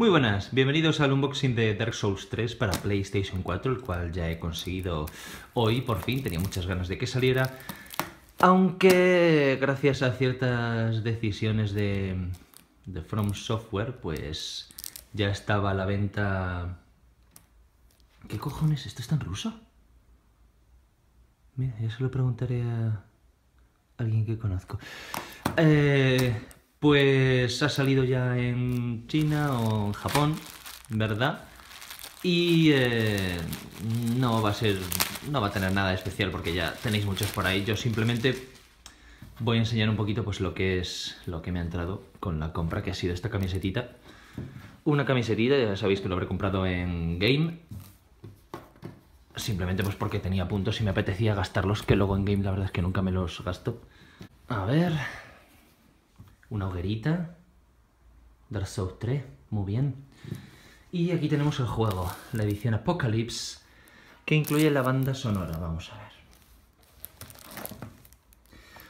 Muy buenas, bienvenidos al unboxing de Dark Souls 3 para PlayStation 4, el cual ya he conseguido hoy, por fin, tenía muchas ganas de que saliera. Aunque gracias a ciertas decisiones de, From Software, pues ya estaba a la venta... ¿Qué cojones? ¿Esto está en ruso? Mira, ya se lo preguntaré a alguien que conozco. Eh, pues ha salido ya en China o en Japón, ¿verdad? Y eh, no va a ser, no va a tener nada especial porque ya tenéis muchos por ahí. Yo simplemente voy a enseñar un poquito pues lo que es lo que me ha entrado con la compra que ha sido esta camisetita. Una camisetita, ya sabéis que lo habré comprado en Game. Simplemente pues porque tenía puntos y me apetecía gastarlos, que luego en Game la verdad es que nunca me los gasto. A ver, una hoguerita, Dark Souls 3, muy bien. Y aquí tenemos el juego, la edición Apocalypse, que incluye la banda sonora, vamos a ver.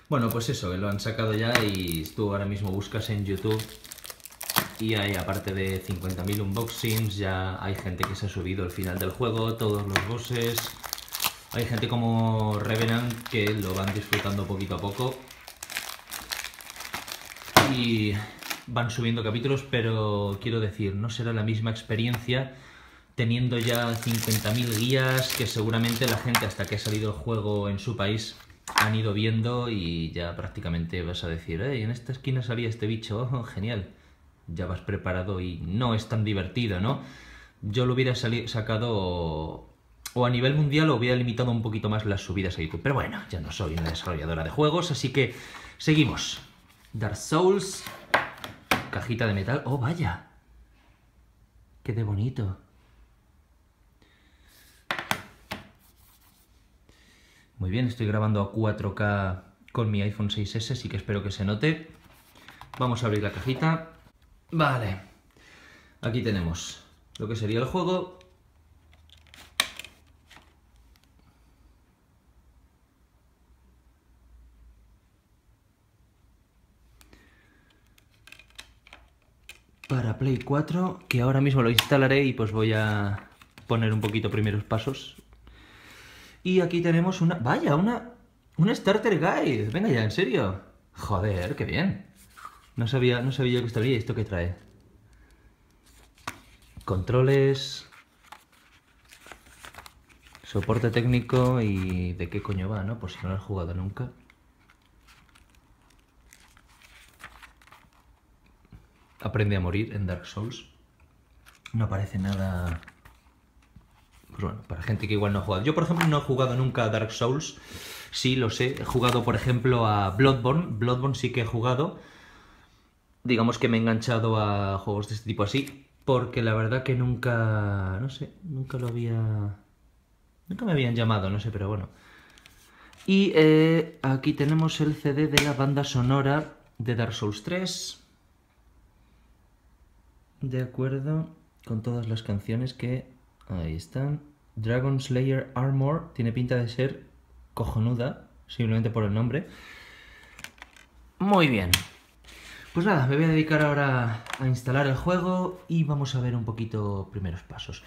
Bueno, pues eso, lo han sacado ya y tú ahora mismo buscas en YouTube y hay aparte de 50.000 unboxings, ya hay gente que se ha subido al final del juego, todos los bosses. Hay gente como Revenant que lo van disfrutando poquito a poco y van subiendo capítulos, pero quiero decir, no será la misma experiencia teniendo ya 50.000 guías que seguramente la gente hasta que ha salido el juego en su país han ido viendo y ya prácticamente vas a decir, hey, en esta esquina salía este bicho, oh, genial, ya vas preparado y no es tan divertido, ¿no? Yo lo hubiera sacado o a nivel mundial o hubiera limitado un poquito más las subidas a YouTube, pero bueno, ya no soy una desarrolladora de juegos, así que seguimos. Dark Souls. Cajita de metal. ¡Oh, vaya! ¡Qué de bonito! Muy bien, estoy grabando a 4K con mi iPhone 6S, así que espero que se note. Vamos a abrir la cajita. Vale. Aquí tenemos lo que sería el juego Play 4, que ahora mismo lo instalaré y pues voy a poner un poquito primeros pasos. Y aquí tenemos una... ¡Vaya! Una, un Starter Guide. Venga ya, ¿en serio? Joder, qué bien. No sabía, no sabía que estaría. ¿Esto qué trae? Controles... Soporte técnico y de qué coño va, ¿no? Por si no lo has jugado nunca. Aprende a morir en Dark Souls. No parece nada... Pues bueno, para gente que igual no ha jugado. Yo, por ejemplo, no he jugado nunca a Dark Souls. Sí, lo sé. He jugado, por ejemplo, a Bloodborne. Bloodborne sí que he jugado. Digamos que me he enganchado a juegos de este tipo así. Porque la verdad que nunca... No sé, nunca lo había... Nunca me habían llamado, no sé, pero bueno. Y eh, aquí tenemos el CD de la banda sonora de Dark Souls 3 de acuerdo con todas las canciones que... Ahí están. Dragon Slayer Armor tiene pinta de ser cojonuda, simplemente por el nombre. Muy bien. Pues nada, me voy a dedicar ahora a instalar el juego y vamos a ver un poquito primeros pasos.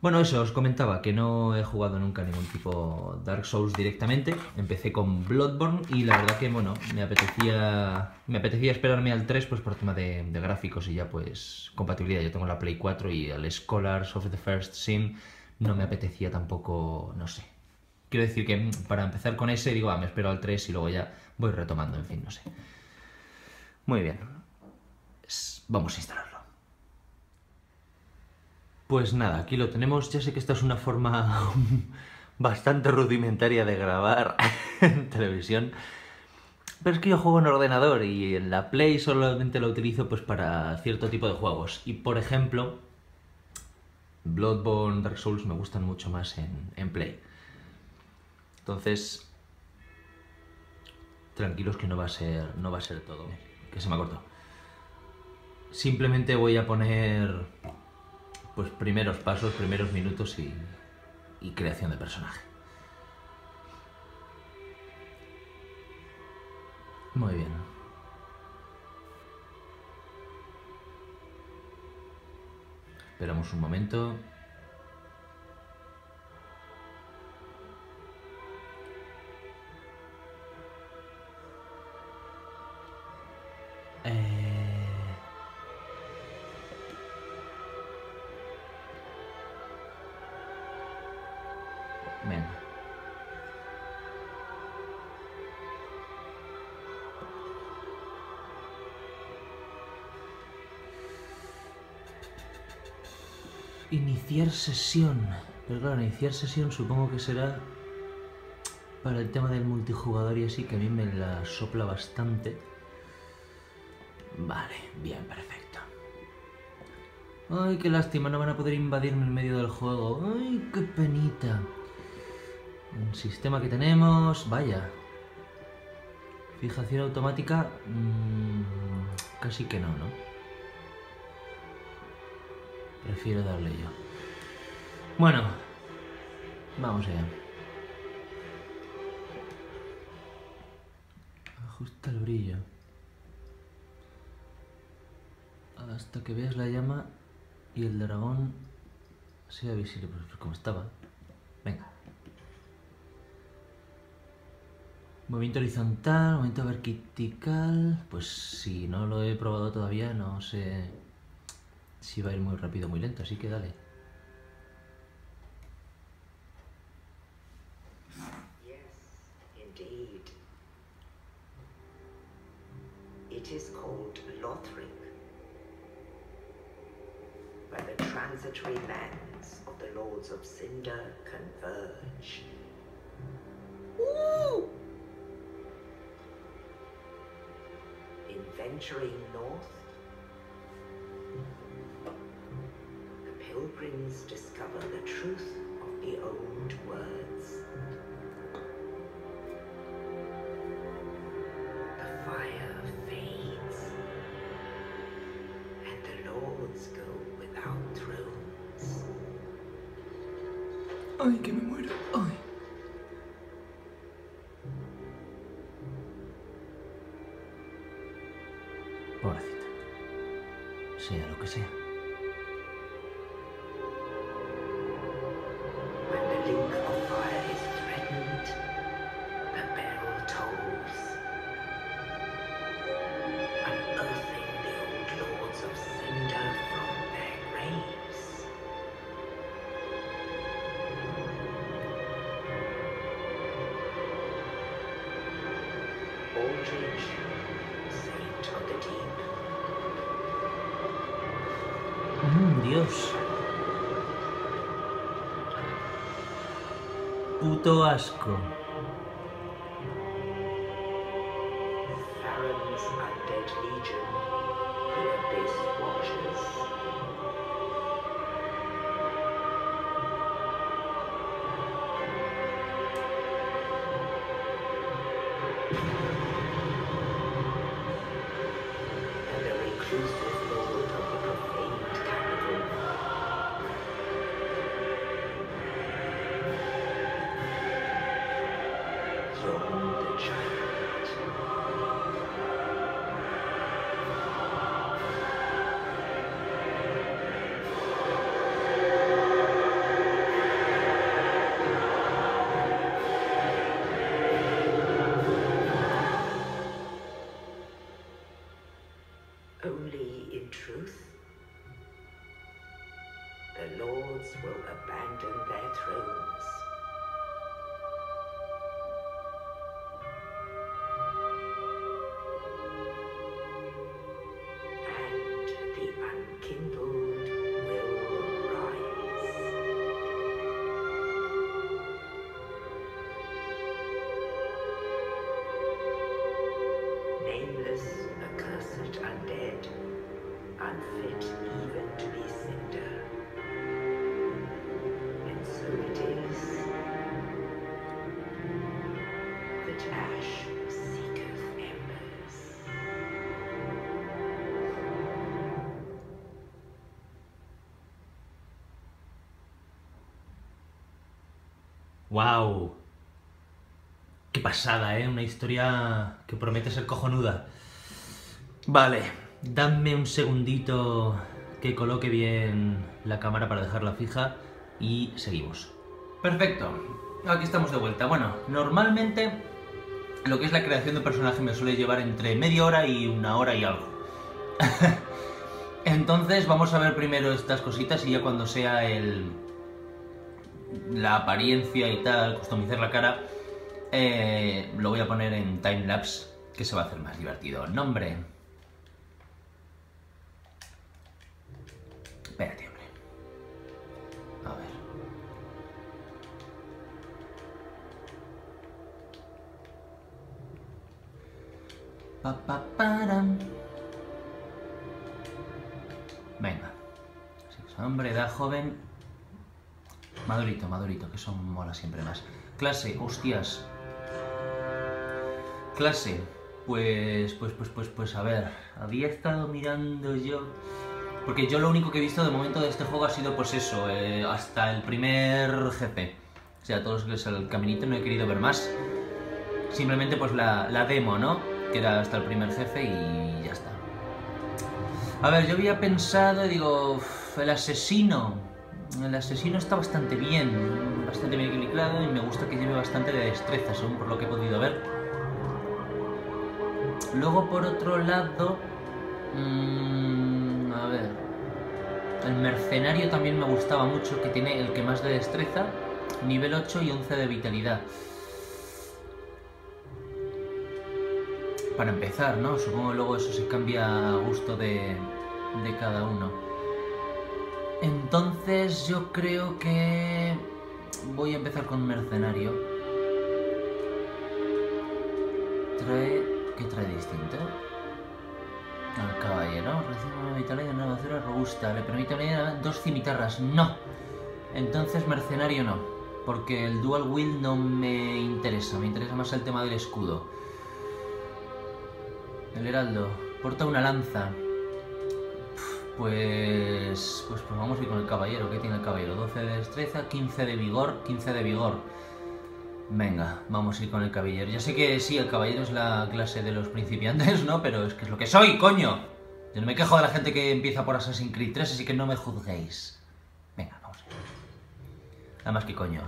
Bueno, eso, os comentaba que no he jugado nunca ningún tipo Dark Souls directamente. Empecé con Bloodborne y la verdad que, bueno, me apetecía me apetecía esperarme al 3 pues por tema de, gráficos y ya pues compatibilidad. Yo tengo la Play 4 y el Scholars of the First Sin no me apetecía tampoco, no sé. Quiero decir que para empezar con ese digo, ah, me espero al 3 y luego ya voy retomando, en fin, no sé. Muy bien. Vamos a instalarlo. Pues nada, aquí lo tenemos. Ya sé que esta es una forma bastante rudimentaria de grabar en televisión. Pero es que yo juego en ordenador y en la Play solamente lo utilizo pues para cierto tipo de juegos. Y por ejemplo, Bloodborne, Dark Souls me gustan mucho más en, en Play. Entonces, tranquilos que no va a ser, no va a ser todo que se me ha cortado. Simplemente voy a poner pues primeros pasos, primeros minutos y, y creación de personaje. Muy bien. Esperamos un momento. Iniciar sesión. Pero claro, iniciar sesión supongo que será para el tema del multijugador y así que a mí me la sopla bastante. Vale, bien, perfecto. Ay, qué lástima, no van a poder invadirme en medio del juego. Ay, qué penita. Un sistema que tenemos, vaya. Fijación automática, mm, casi que no, ¿no? Prefiero darle yo. Bueno, vamos allá. Ajusta el brillo. Hasta que veas la llama y el dragón sea visible, pues como estaba. Venga. Movimiento horizontal, movimiento vertical. Pues si no lo he probado todavía, no sé si va a ir muy rápido o muy lento, así que dale. Cinder converge. Ooh! In venturing north, the pilgrims discover the truth of the old words. The fire fades, and the lords go without thrones. Ay, que me muero. Ay. Pobrecita. Sea lo que sea. Puto asco. ¡Wow! ¡Qué pasada, eh! Una historia que promete ser cojonuda. Vale, dame un segundito que coloque bien la cámara para dejarla fija y seguimos. Perfecto, aquí estamos de vuelta. Bueno, normalmente lo que es la creación de personaje me suele llevar entre media hora y una hora y algo. Entonces vamos a ver primero estas cositas y ya cuando sea el la apariencia y tal, customizar la cara, eh, lo voy a poner en timelapse, que se va a hacer más divertido. Nombre. Espérate, hombre. A ver. Pa, pa. Venga. Hombre, edad joven. Madurito, madurito, que son mola siempre más. Clase, hostias. Clase. Pues, pues, pues, pues, pues, a ver. Había estado mirando yo... Porque yo lo único que he visto de momento de este juego ha sido pues eso, eh, hasta el primer jefe. O sea, todos que es el caminito no he querido ver más. Simplemente pues la, la demo, ¿no? Que era hasta el primer jefe y ya está. A ver, yo había pensado, digo, el asesino. El asesino está bastante bien, bastante bien equilibrado y me gusta que lleve bastante de destreza, según por lo que he podido ver. Luego, por otro lado, mm, a ver, el mercenario también me gustaba mucho, que tiene el que más de destreza, nivel 8 y 11 de vitalidad. Para empezar, ¿no? Supongo que luego eso se cambia a gusto de, de cada uno. Entonces yo creo que voy a empezar con mercenario. Trae... ¿Qué trae distinto? Al caballero. Recibe una vitalidad de una basura robusta. Le permite unir dos cimitarras. ¡No! Entonces mercenario no. Porque el dual wield no me interesa. Me interesa más el tema del escudo. El heraldo. Porta una lanza. Pues, pues, pues vamos a ir con el caballero. ¿Qué tiene el caballero? 12 de destreza, 15 de vigor, 15 de vigor. Venga, vamos a ir con el caballero. Ya sé que sí, el caballero es la clase de los principiantes, ¿no? Pero es que es lo que soy, coño. Yo no me quejo de la gente que empieza por Assassin's Creed 3, así que no me juzguéis. Venga, vamos. Además, ¿qué coño?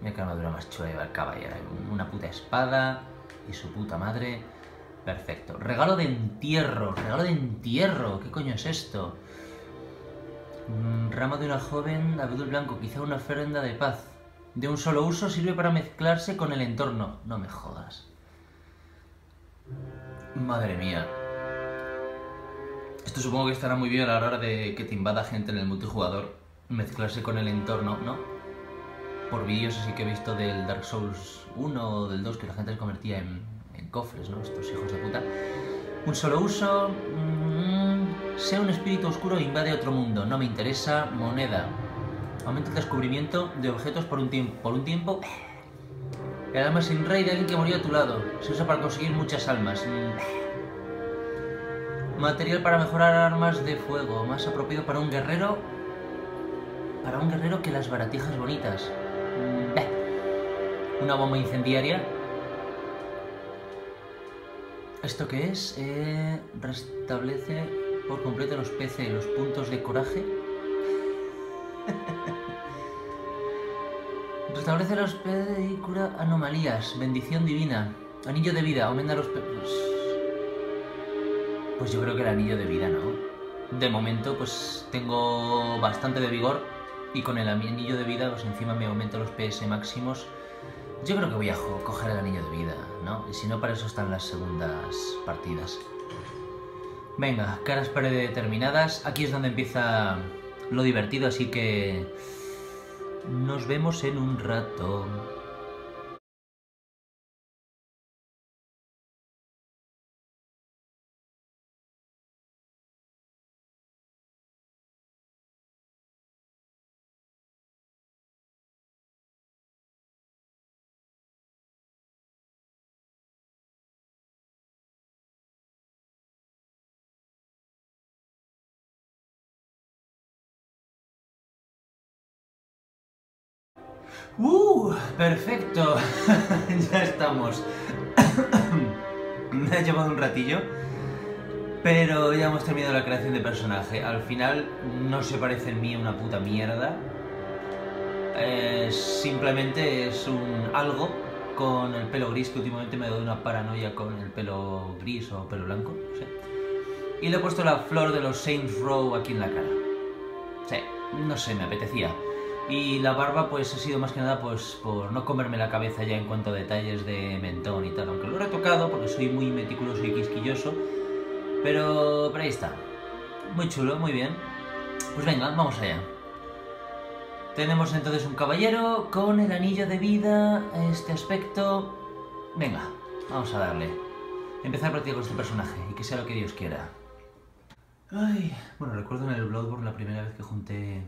Mira qué armadura más chula el caballero. Una puta espada y su puta madre. Perfecto. Regalo de entierro. Regalo de entierro. ¿Qué coño es esto? Mm, rama de una joven, abedul blanco, quizá una ofrenda de paz. De un solo uso sirve para mezclarse con el entorno. No me jodas. Madre mía. Esto supongo que estará muy bien a la hora de que te invada gente en el multijugador. Mezclarse con el entorno, ¿no? Por vídeos así que he visto del Dark Souls 1 o del 2 que la gente se convertía en, en cofres, ¿no? Estos hijos de puta. Un solo uso. Sea un espíritu oscuro e invade otro mundo. No me interesa. Moneda. Aumenta el descubrimiento de objetos por un tiempo. Por un tiempo. El alma sin rey de alguien que murió a tu lado. Se usa para conseguir muchas almas. Mm. Material para mejorar armas de fuego. Más apropiado para un guerrero. Para un guerrero que las baratijas bonitas. Mm. Una bomba incendiaria. ¿Esto qué es? Eh, restablece por completo los PC, los puntos de coraje. Restablece los PC y cura anomalías. Bendición divina. Anillo de vida, aumenta los pe- pues... pues yo creo que el anillo de vida, ¿no? De momento, pues tengo bastante de vigor y con el anillo de vida, pues encima me aumento los PS máximos. Yo creo que voy a coger el anillo de vida, ¿no? Y si no, para eso están las segundas partidas. Venga, caras predeterminadas. Aquí es donde empieza lo divertido, así que nos vemos en un rato. ¡Uh! Perfecto. ya estamos. Me ha llevado un ratillo. Pero ya hemos terminado la creación de personaje. Al final no se parece en mí una puta mierda. Eh, simplemente es un algo con el pelo gris, que últimamente me dado una paranoia con el pelo gris o pelo blanco. Y le he puesto la flor de los Saints Row aquí en la cara. Sí, no sé, me apetecía. Y la barba pues ha sido más que nada pues por no comerme la cabeza ya en cuanto a detalles de mentón y tal, aunque lo he retocado porque soy muy meticuloso y quisquilloso, pero, pero ahí está. Muy chulo, muy bien. Pues venga, vamos allá. Tenemos entonces un caballero con el anillo de vida, este aspecto... Venga, vamos a darle. Empezar a practicar con este personaje y que sea lo que Dios quiera. Ay, bueno, recuerdo en el Bloodborne la primera vez que junté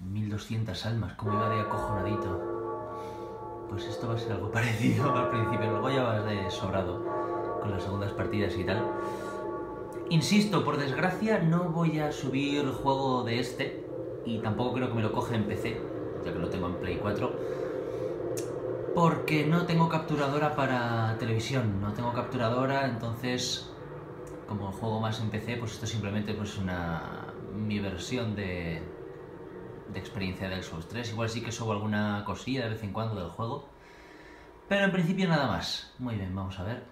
1200 almas, como iba de acojonadito. Pues esto va a ser algo parecido al principio, luego ya vas de sobrado con las segundas partidas y tal. Insisto, por desgracia no voy a subir juego de este y tampoco creo que me lo coge en PC, ya que lo tengo en Play 4, porque no tengo capturadora para televisión, no tengo capturadora, entonces como juego más en PC, pues esto simplemente pues una mi versión de, de experiencia de Xbox 3. Igual sí que subo alguna cosilla de vez en cuando del juego. Pero en principio nada más. Muy bien, vamos a ver.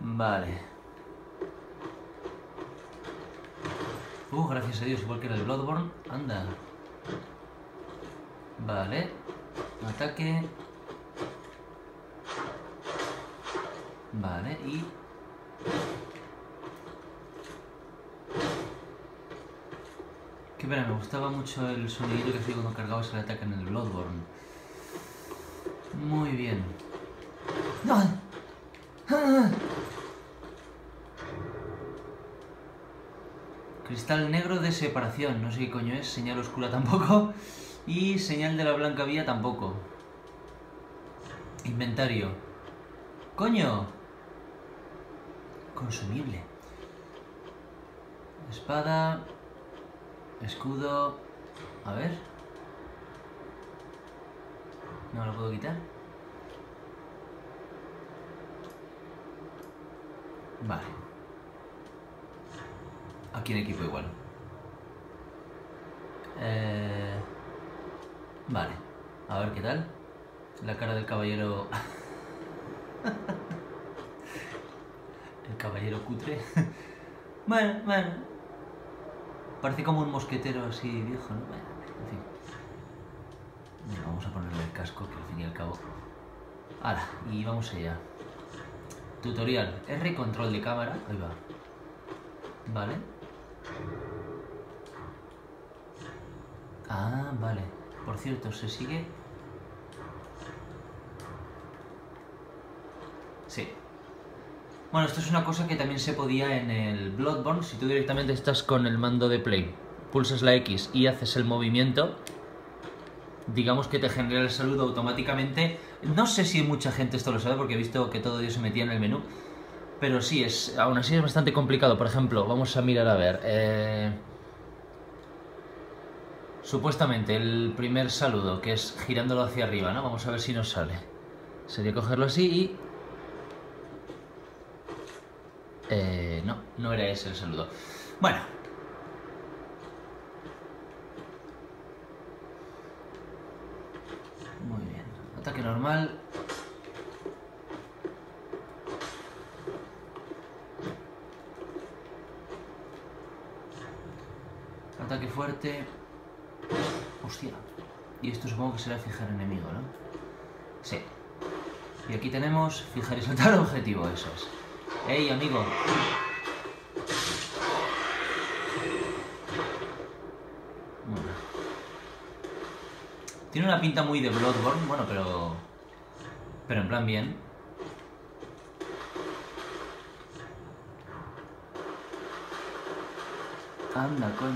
Vale. Uh, gracias a Dios, igual que en el Bloodborne. Anda. Vale. Ataque. Vale, y... Pena, me gustaba mucho el sonido que hacía cuando cargabas el ataque en el Bloodborne. Muy bien. ¡No! ¡Ah! Cristal negro de separación, no sé qué coño es, señal oscura tampoco. Y señal de la blanca vía tampoco. Inventario. ¡Coño! Consumible. Espada. Escudo. A ver. No lo puedo quitar. Vale. Aquí en equipo igual. Eh... Vale. A ver qué tal. La cara del caballero... El caballero cutre. bueno, bueno. Parece como un mosquetero así viejo, ¿no? Bueno, en fin. Venga, vamos a ponerle el casco, que al fin y al cabo... ¡Hala! Y vamos allá. Tutorial. R control de cámara. Ahí va. Vale. Ah, vale. Por cierto, se sigue... Sí. Bueno, esto es una cosa que también se podía en el Bloodborne. Si tú directamente estás con el mando de Play, pulsas la X y haces el movimiento, digamos que te genera el saludo automáticamente. No sé si mucha gente esto lo sabe porque he visto que todo Dios se metía en el menú. Pero sí, es, aún así es bastante complicado. Por ejemplo, vamos a mirar a ver. Eh, supuestamente el primer saludo, que es girándolo hacia arriba, ¿no? Vamos a ver si nos sale. Sería cogerlo así y... Eh, no, no era ese el saludo. Bueno. Muy bien. Ataque normal. Ataque fuerte. Hostia. Y esto supongo que será fijar enemigo, ¿no? Sí. Y aquí tenemos fijar y saltar objetivo, eso es. ¡Ey, amigo! Tiene una pinta muy de Bloodborne, bueno, pero... Pero en plan bien. Anda, coño.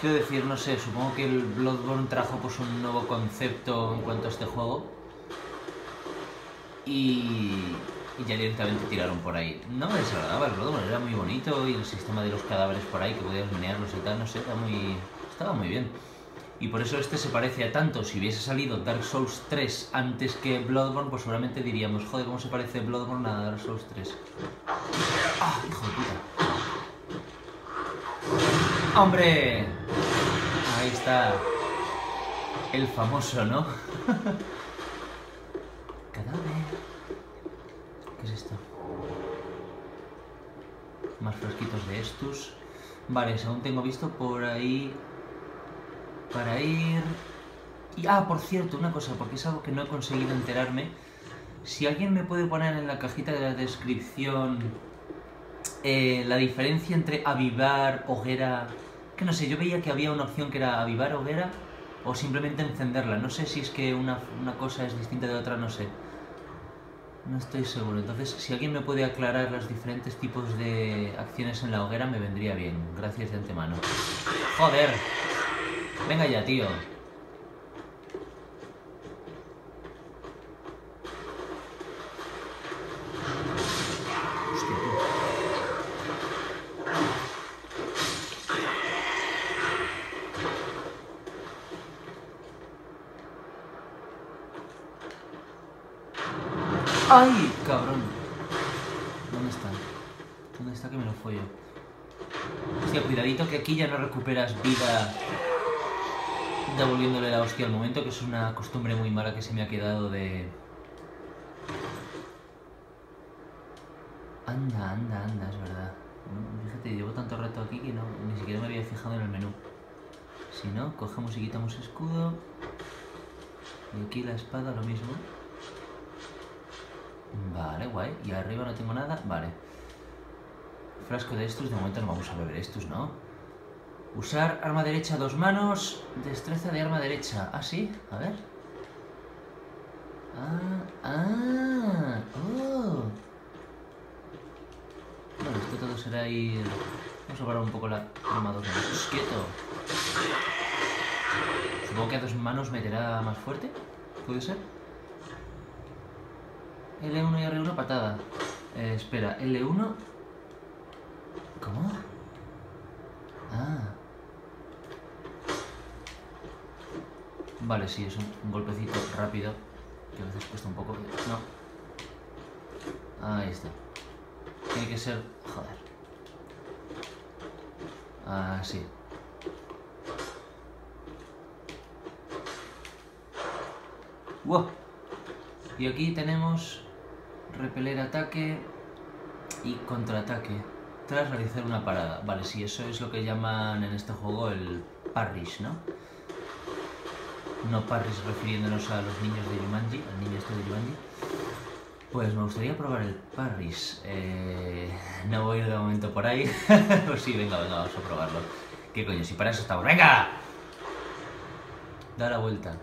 Quiero decir, no sé, supongo que el Bloodborne trajo pues un nuevo concepto en cuanto a este juego. Y, y ya directamente tiraron por ahí. No me desagradaba el Bloodborne, era muy bonito y el sistema de los cadáveres por ahí, que podías menearlos y tal, no sé, era muy, estaba muy bien. Y por eso este se parece a tanto. Si hubiese salido Dark Souls 3 antes que Bloodborne, pues seguramente diríamos, joder, ¿cómo se parece Bloodborne a Dark Souls 3? ¡Ah, hijo de puta! ¡Hombre! Ahí está. El famoso, ¿no? ¿Qué es esto? Más fresquitos de estos. Vale, según tengo visto por ahí para ir... Y, ah, por cierto, una cosa, porque es algo que no he conseguido enterarme. Si alguien me puede poner en la cajita de la descripción eh, la diferencia entre avivar, hoguera... Que no sé, yo veía que había una opción que era avivar hoguera o simplemente encenderla. No sé si es que una cosa es distinta de otra, no sé. No estoy seguro. Entonces, si alguien me puede aclarar los diferentes tipos de acciones en la hoguera, me vendría bien. Gracias de antemano. ¡Joder! Venga ya, tío. Hostia, tú. ¡Ay, cabrón! ¿Dónde está? ¿Dónde está que me lo follo? Hostia, cuidadito que aquí ya no recuperas vida devolviéndole la hostia al momento, que es una costumbre muy mala que se me ha quedado de... Anda, anda, anda, es verdad. Fíjate, llevo tanto rato aquí que no, ni siquiera me había fijado en el menú. Si no, cogemos y quitamos escudo. Y aquí la espada lo mismo. Vale, guay. Y arriba no tengo nada. Vale. Frasco de estos, de momento no vamos a beber estos, ¿no? Usar arma derecha dos manos, destreza de arma derecha. Ah, sí, a ver. Ah, ah, oh. Bueno, esto todo será ir... Vamos a parar un poco la arma dos manos. ¡Quieto! Supongo que a dos manos meterá más fuerte. ¿Puede ser? L1 y R1 patada. Eh, espera, L1... ¿Cómo? Ah. Vale, sí, es un, golpecito rápido. Que a veces cuesta un poco. No. Ahí está. Tiene que ser... Joder. Así. ¡Wow! Y aquí tenemos repeler ataque y contraataque tras realizar una parada. Vale, sí, eso es lo que llaman en este juego el parrish, ¿no? No parrish refiriéndonos a los niños de Jumanji, al niño este de Jumanji. Pues me gustaría probar el parrish. Eh, no voy a ir de momento por ahí. pues sí, venga, venga, vamos a probarlo. ¿Qué coño? Si para eso estamos. ¡Venga! Da la vuelta.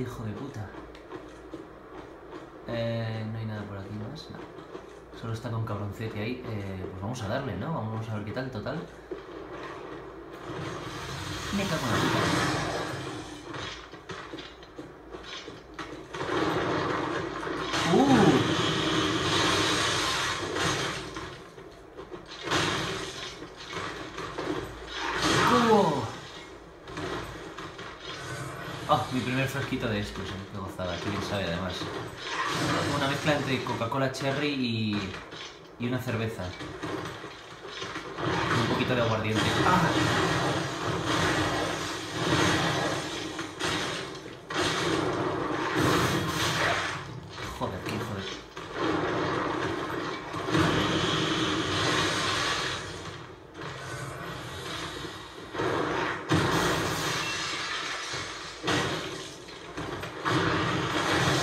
Hijo de puta. Eh, no hay nada por aquí más, no. Solo está con cabroncete ahí. Eh, pues vamos a darle, ¿no? Vamos a ver qué tal, total. Me cago en la puta. ¡Uh! ¡Oh! Oh, primer frasquito de estos, qué gozada, qué bien sabe además. Una mezcla entre Coca-Cola Cherry y, y una cerveza. Un poquito de aguardiente. ¡Ah! Joder, qué hijo de...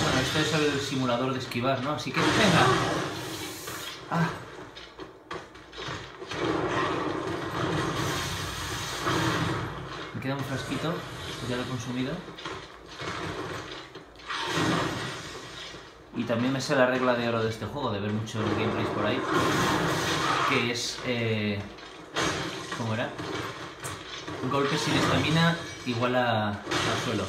Bueno, esto es el simulador de Así que venga. Ah. Me queda un frasquito, pues ya lo he consumido. Y también me sé la regla de oro de este juego, de ver muchos gameplays por ahí. Que es... Eh... ¿Cómo era? Golpes sin estamina igual a, al suelo.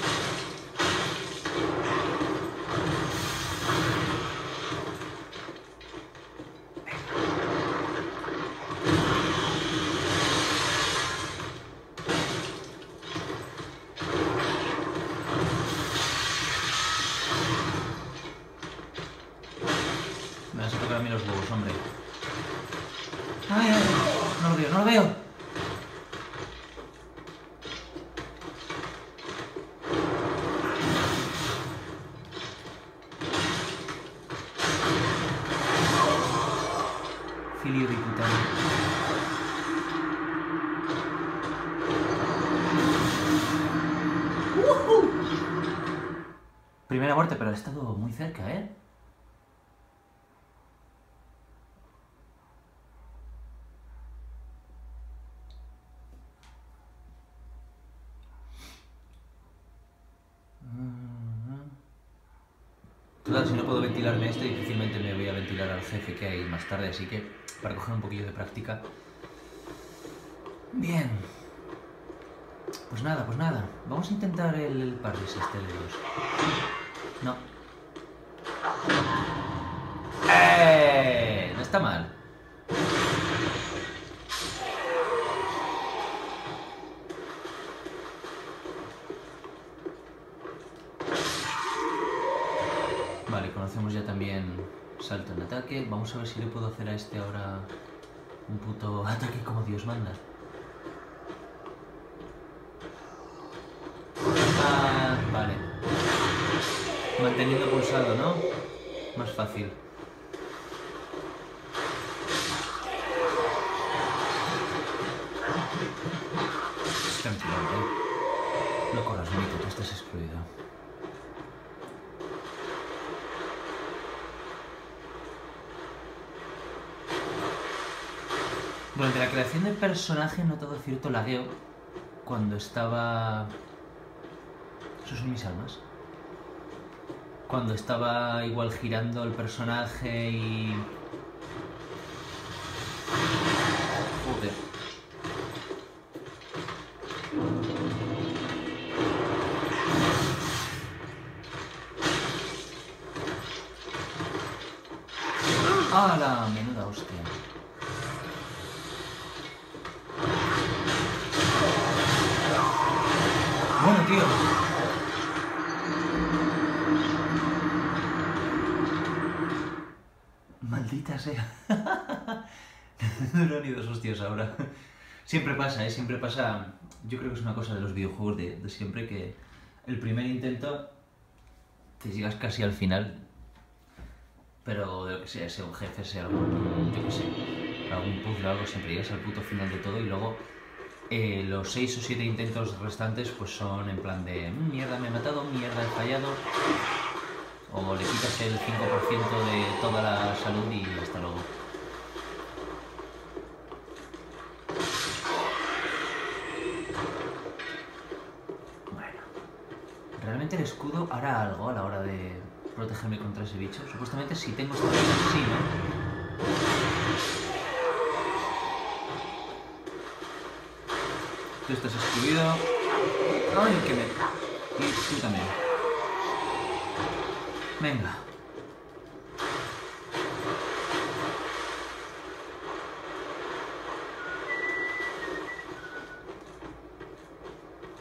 no lo veo. Filio diputado. Primera muerte, pero ha estado muy cerca, ¿eh? Total, si no puedo ventilarme esto, difícilmente me voy a ventilar al jefe que hay más tarde, así que para coger un poquillo de práctica. Bien. Pues nada, pues nada. Vamos a intentar el, Parris este de dos. No. ¡Eh! No está mal. Vale, conocemos ya también salto en ataque. Vamos a ver si le puedo hacer a este ahora un puto ataque como Dios manda. Ah, vale. Manteniendo pulsado, ¿no? Más fácil. Tranquilo, ¿eh? No corras, Nico, tú estás excluido. Durante la creación del personaje he notado cierto lagueo cuando estaba... Esos son mis almas. Cuando estaba igual girando el personaje y... Joder. Menuda ni dos hostias ahora. Siempre pasa, ¿eh? Siempre pasa. Yo creo que es una cosa de los videojuegos de, de siempre que el primer intento te llegas casi al final. Pero de lo que sea, sea un jefe, sea algún. yo qué sé. Algún puzzle o algo, siempre llegas al puto final de todo y luego eh, los 6 o 7 intentos restantes pues son en plan de "Mm, mierda me he matado, mierda he fallado o le quitas el 5% de toda la salud y hasta luego. Bueno, hará algo a la hora de protegerme contra ese bicho. Supuestamente si tengo esta vida, sí, ¿no? Tú estás excluido. Ay, que me... Y tú también. Venga.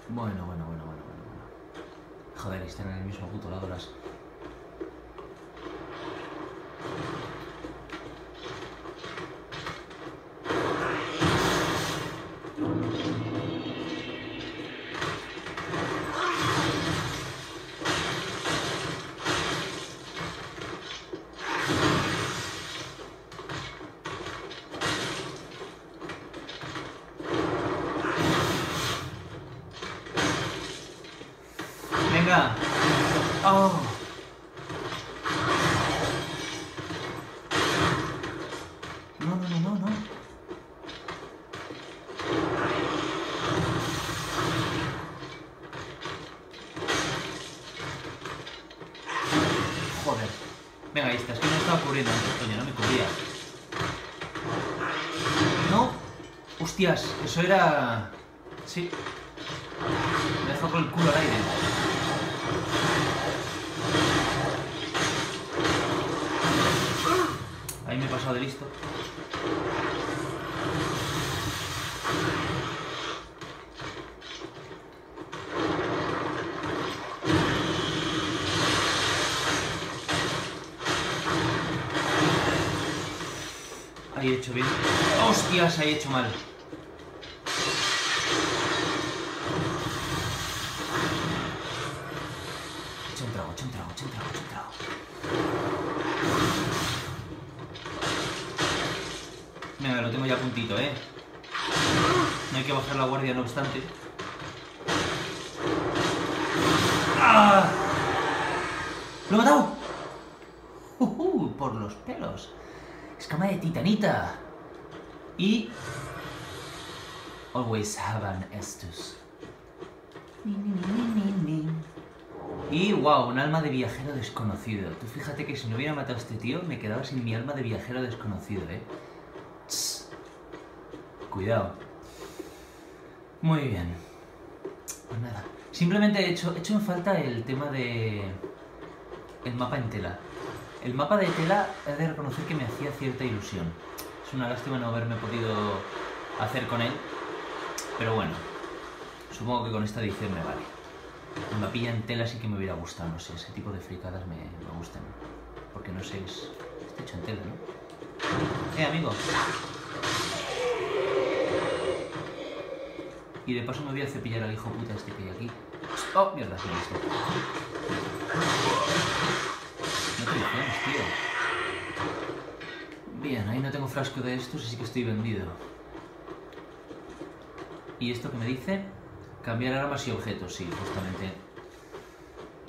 Bueno, bueno, bueno, bueno, bueno. bueno. Joder, están en el mismo puto lado las... Venga. Oh. No, no, no, no, no. Joder. Venga, ahí está. Es que no estaba cubriendo antes, coño. No me cubría. No. Hostias, eso era... Sí. Me dejó con el culo al aire. Ahí me he pasado de listo. Ahí he hecho bien. ¡Hostias! Ahí he hecho mal. lo tengo ya a puntito, ¿eh? No hay que bajar la guardia, no obstante. ¡Ah! ¡Lo he matado! ¡Uh, por los pelos. Escama de titanita. Y... Always have an Estus. Y wow, un alma de viajero desconocido. Tú fíjate que si no hubiera matado a este tío, me quedaba sin mi alma de viajero desconocido, ¿eh? Tss. Cuidado. Muy bien. Pues nada. Simplemente he hecho, he hecho en falta el tema de... El mapa en tela. El mapa de tela he de reconocer que me hacía cierta ilusión. Es una lástima no haberme podido hacer con él. Pero bueno, supongo que con esta edición me vale. El mapilla en tela sí que me hubiera gustado, no sé, ese tipo de fricadas me, gustan. Porque no sé, es... Está hecho en tela, ¿no? Eh, amigo. Y de paso me voy a cepillar al hijo puta este que hay aquí. Oh, mierda, ha visto. No te ilusiones, tío. Bien, ahí no tengo frasco de estos, así que estoy vendido. ¿Y esto que me dice? Cambiar armas y objetos, sí, justamente.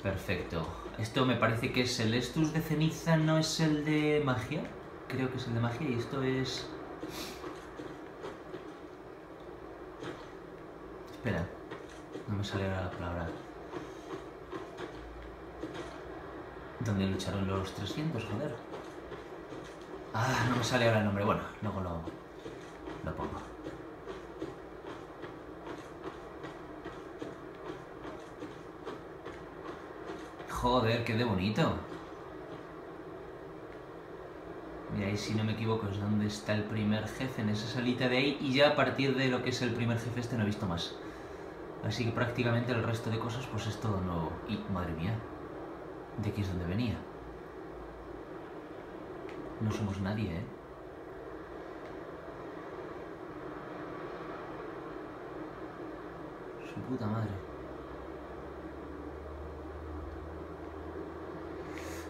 Perfecto. Esto me parece que es el Estus de ceniza, no es el de magia. Creo que es el de magia y esto es... Espera, no me sale ahora la palabra. ¿Dónde lucharon los 300, joder? Ah, no me sale ahora el nombre. Bueno, luego lo, lo pongo. Joder, qué de bonito. Y ahí, si no me equivoco, es donde está el primer jefe, en esa salita de ahí. Y ya a partir de lo que es el primer jefe este no he visto más. Así que prácticamente el resto de cosas pues es todo nuevo. Y, madre mía, de aquí es donde venía. No somos nadie, ¿eh? Su puta madre.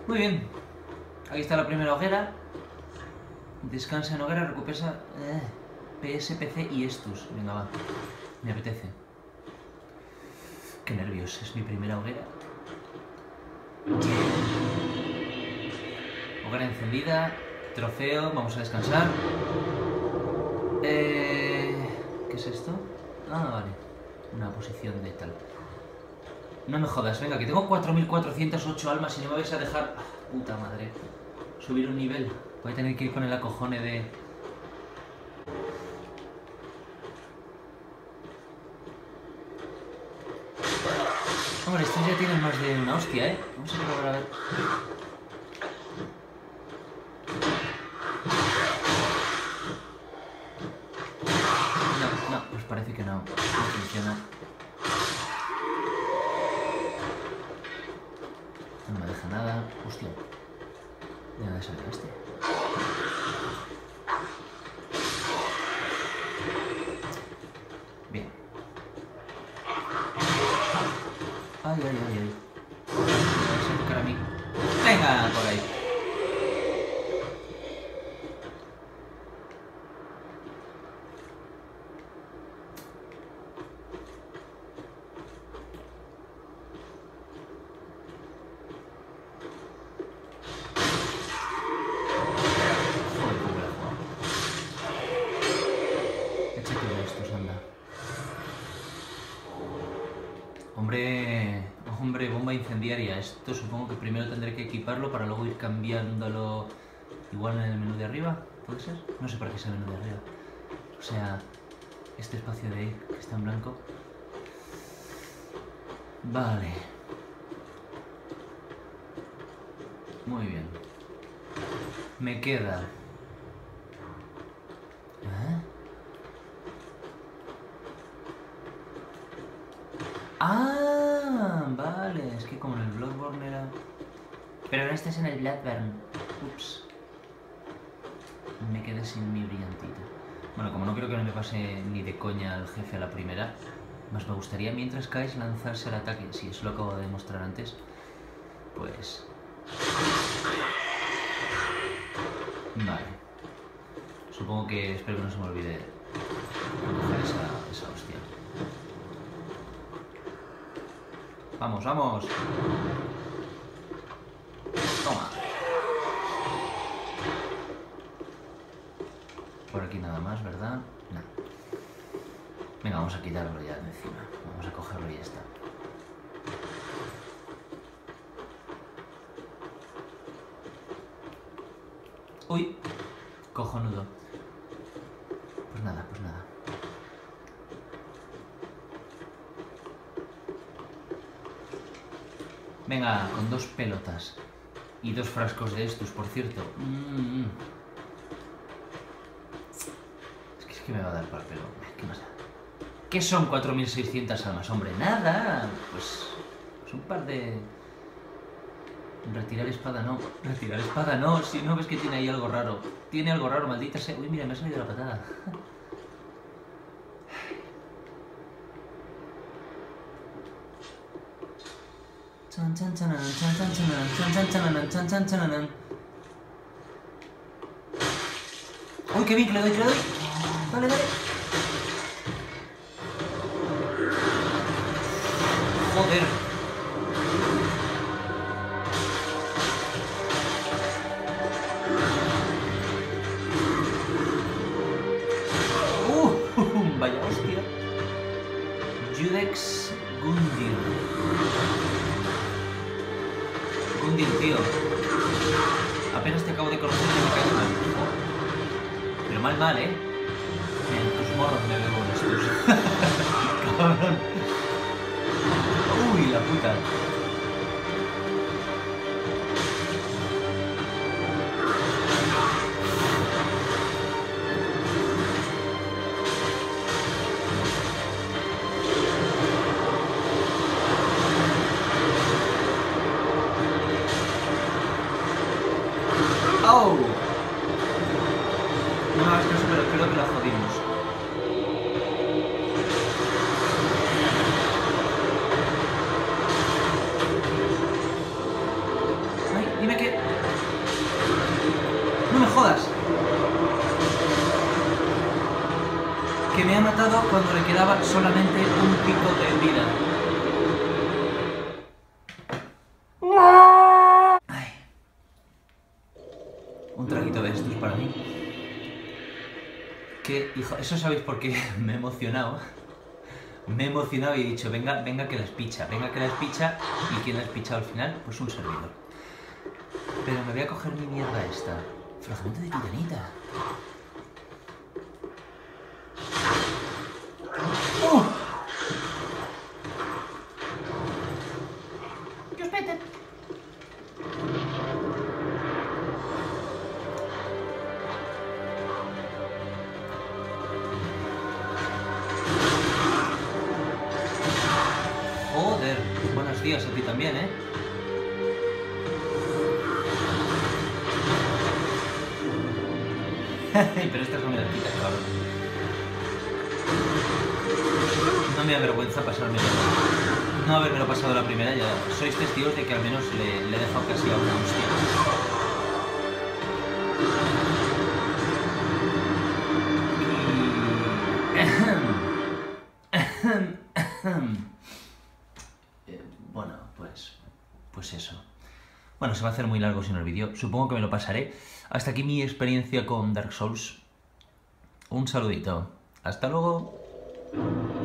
Muy bien. Aquí está la primera hoguera. Descansa en hoguera, recupera eh, PSPC y Estus. Venga, va. Me apetece. Es mi primera hoguera. Hoguera encendida. Trofeo. Vamos a descansar. Eh, ¿Qué es esto? Ah, vale. Una posición de tal. No me jodas, venga, que tengo 4.408 almas y no me vais a dejar... Ah, puta madre. Subir un nivel. Voy a tener que ir con el acojone de... Hombre, estos ya tienen más de una hostia, ¿eh? Vamos a probar a ver. No, no, pues parece que no. No funciona. No me deja nada. Hostia. ¿De dónde salió este? Bien. Ay, ay, ay, ay. Me vas a tocar a mí. Venga, por ahí. Joder, cómo la he jugado. Échate de estos, anda. Hombre, hombre, bomba Esto supongo que primero tendré que equiparlo para luego ir cambiándolo igual en el menú de arriba. ¿Puede ser? No sé para qué es el menú de arriba. O sea, este espacio de ahí que está en blanco. Vale. Muy bien. Me queda... ¿Eh? Ah. Es que como en el Bloodborne era... Pero ahora este es en el Bloodborne. Ups. Me quedé sin mi brillantito. Bueno, como no creo que no me pase ni de coña al jefe a la primera, más me gustaría mientras caes lanzarse al ataque. Si eso lo acabo de demostrar antes, pues... Vale. Supongo que espero que no se me olvide esa, esa hostia. Vamos, vamos. Toma. Por aquí nada más, ¿verdad? No. Venga, vamos a quitarlo ya de encima. Vamos a cogerlo y ya está. Uy, cojonudo. Pues nada, pues nada. Venga, con dos pelotas. Y dos frascos de estos, por cierto. Mm. Es que es que me va a dar para el pelo. ¿Qué más da? ¿Qué son 4.600 almas? Hombre, nada. Pues, pues un par de... Retirar espada no. Retirar espada no. Si no ves que tiene ahí algo raro. Tiene algo raro, maldita sea. Uy, mira, me ha salido la patada. Chan, chan, chananan, chan, chan, chananan, chan, chan, chananan, chan, chan, chananan. Uy, qué bien que le doy, que le doy. Dale, dale. Acabo de conocer y me caes mal. Pero mal, mal, ¿eh? En tus morros me veo estos. Cabrón. Uy, la puta. Eso sabéis por qué me he emocionado. Me he emocionado y he dicho, venga, venga que las picha, venga que las picha. ¿Y quién las picha al final? Pues un servidor. Pero me voy a coger mi mierda esta. Fragmento de titanita. Se va a hacer muy largo sin el vídeo. Supongo que me lo pasaré. Hasta aquí mi experiencia con Dark Souls. Un saludito. Hasta luego.